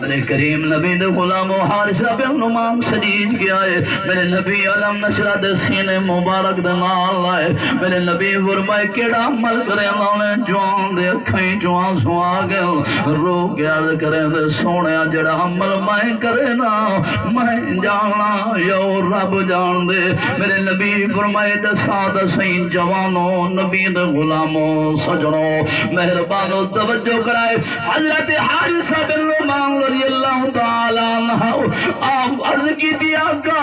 میرے کریم نبی دے غلام و حارثہ بن نمان سجیج کیا ہے۔ میرے نبی علم نشرہ دے سینے مبارک دے نال لائے میرے نبی فرمائے، کیڑا عمل کرے اللہ نے جوان دے اکھائیں جوان سو آگے رو کے عرض کرے دے، سونے جڑا عمل میں کرے نا، میں جاننا یو رب جان دے۔ میرے نبی فرمائے دے ساتھ سین جوانوں، نبی دے غلاموں، سجنوں۔ مہربانوں توجہ کرائے۔ حضرت حارثہ بن نعمان رضی اللہ تعالیٰ عنہ۔ آپ عرض کی دیا کا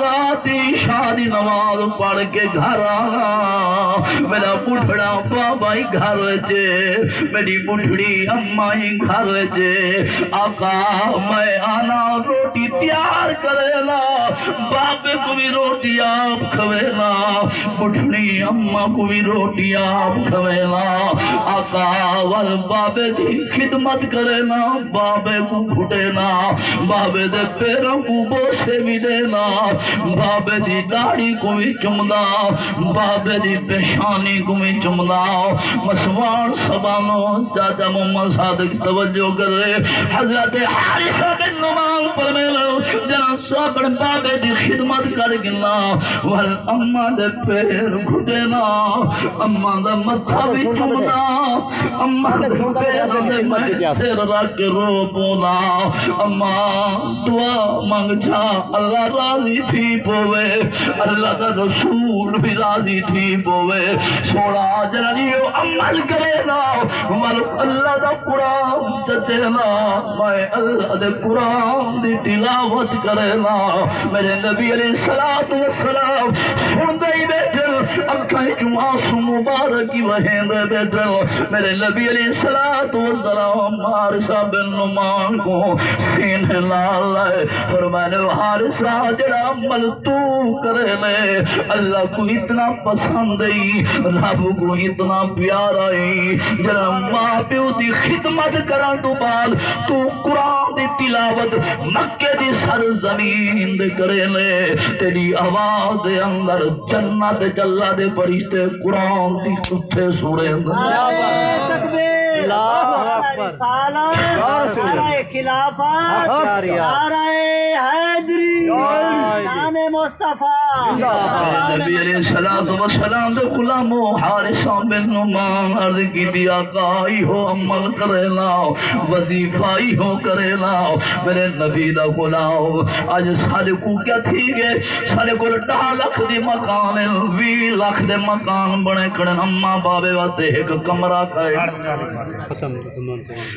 راتی شادی نماز پڑھ کے گھر آنا۔ میرا بڑھڑا بابا ہی گھر چے میری بڑھڑی اممہ ہی گھر چے آقا میں آنا روٹی تیار کرے کریلا بابے کو بھی روٹی آپ کھویلا بڑھڑی اممہ کو بھی روٹی آپ کھویلا آقا وال بابے دی خدمت کرینا بابے کو گھٹینا بابے دے پیروں کو بوسے بھی دینا بابے دی داڑی کو بھی چمدا کو بھی چمدا مسوان سبانو چاچا محمد صادق توجہ کر رہے حضرت حارثہ بن نمان پر میں لو سوپڑ بابے دی خدمت کر گنا وال اممہ دے پیر گھٹینا اممہ دے مطا بھی چمدا اممہ دے پیروں دے میں سر رکھ رو بولا اما دعا مانگ جا۔ اللہ راضی تھی پوے۔ اللہ دا رسول بھی راضی تھی پوے۔ سوڑا جنانیو عمل کرے نا، مل اللہ دا قرآن چچے نا، میں اللہ دے قرآن دی تلاوت کرے نا۔ میرے نبی علیہ السلام سن دے ہی بیٹھے اکھائیں جو آنسو مبارکی وہیں دے بیٹھے۔ میرے نبی علیہ السلام حارثہ بن نمان کو سینے لال لائے فرمانے حارثہ جڑا عمل تو کرے لے، اللہ کو اتنا پسند ہی رب کو اتنا پیارا ہی جڑا ماں پیو دی خدمت کران تو بعد تو قرآن دی تلاوت مکے دی سر زمین دے کرے لے تیری آواز دے اندر جنت جلہ دے فرشتے قرآن دی کٹھے سوڑے تکبیر نعرہ خلافت نعرہ حیدری شان مصطفیٰ نبی علیہ الصلوۃ والسلام دے غلام و حارثہ بن نعمان عرض کی دیا کائی ہو عمل کرے لاؤ وظیفہ ہی ہو کرے لاؤ میرے نبی دا غلام اج سارے کو کیا تھی گے سارے کو ڈھا لکھ دی مکان وی لکھ دے مکان بنے کڑن بابے واسطے ایک کمرہ کھائے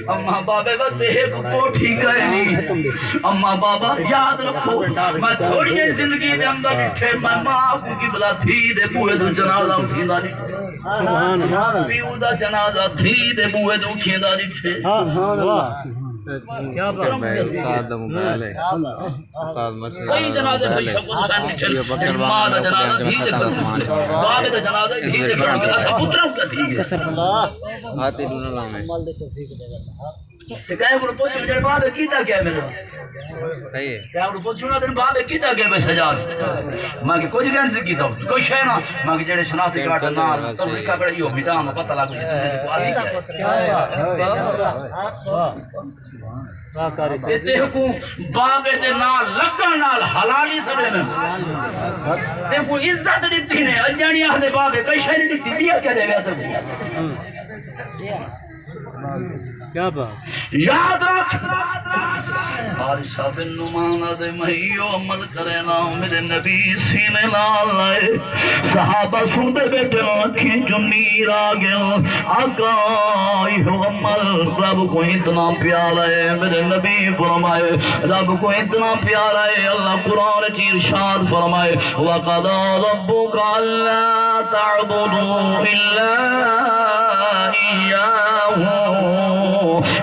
اما بابے واسطے ایک کوٹھی کھائے اما بابا یاد رکھو میں تھوڑی جی زندگی دے اندر ڈٹھے میں معاف کی بلا تھی دے بوئے تو جنازہ اٹھیندا ڈٹھے پیو دا جنازہ تھی دے بوئے تو اٹھیندا ڈٹھے استاد موبائل ہے استاد مسجد کئی جنازے بھائی شب کو سان ڈٹھے ماں دا جنازہ تھی دے بابے دا جنازہ تھی دے پتروں کا تھی گے آتے دونوں لامے تے کہے وہ پوچھ مجھے بعد کیتا کیا میرے پاس صحیح ہے کیا وہ پوچھ سنا تے بعد کیتا کیا میں سجاد میں کہ کچھ گھن سے کیتا ہوں کچھ ہے نا میں کہ جڑے شناختی کارڈ نال تو لکھا پڑا یہ میدان میں پتہ لگ گیا تے حکم بابے تے نال لگن نال حلالی سبے میں تے کو عزت دتی نے اجانی اہل بابے نہیں دتی بیا کیا بات؟ یاد رکھ حارثہ بن نعمان دے مہیو عمل کرے نا، میرے نبی سینے نال لائے صحابہ سن دے بیٹھے آنکھیں جو نیر آ آقا، ایہو عمل، رب کو اتنا پیارا ہے میرے نبی فرمائے۔ رب کو اتنا پیارا ہے اللہ قرآن کی ارشاد فرمائے۔ وَقَضَى رَبُّكَ أَلَّا تَعْبُدُوا إِلَّا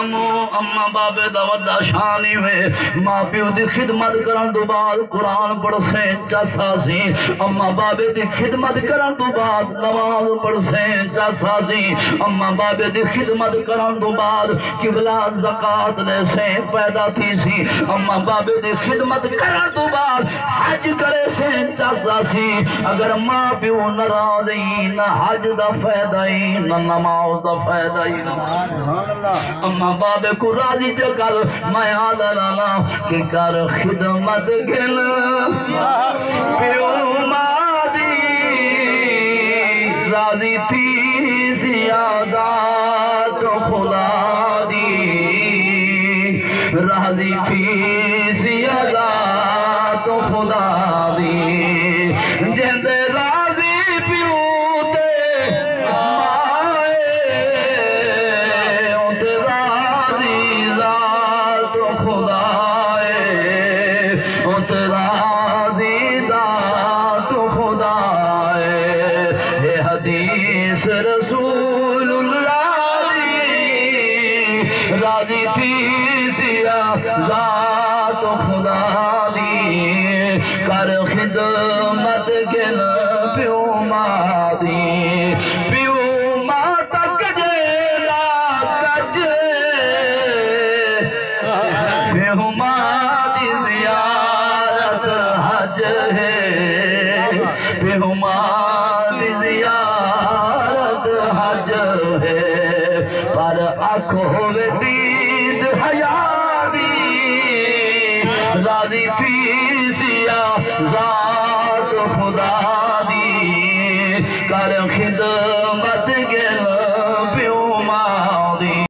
غلامو اما بابے دا وڈا شانی وے ماں پیو دی خدمت کرن تو بعد قرآن پڑھ سے چاسا سی۔ اما بابے دی خدمت کرن تو بعد نماز پڑھ سے چاسا سی۔ اما بابے دی خدمت کرن تو بعد قبلہ زکاة دے سے پیدا تھی سی۔ اما بابے دی خدمت کرن تو بعد حج کرے سے چاسا سی۔ اگر ماں پیو ناراض ہی نہ حج دا فائدہ ہی نہ نماز دا فائدہ ہی۔ نہ اما بابے کو راضی چکر میں آدھا لالا کہ کر خدمت گل پیو مادی راضی تھی زیادہ تو خدا دی راضی تھی زیادہ تو خدا دی دی کر خدمت گل پیو مادی پیو ماں تک جیلا کج پیو ماں دی زیارت حج ہے پیو ماں دی زیارت حج ہے ذات خدا دی کر خدمت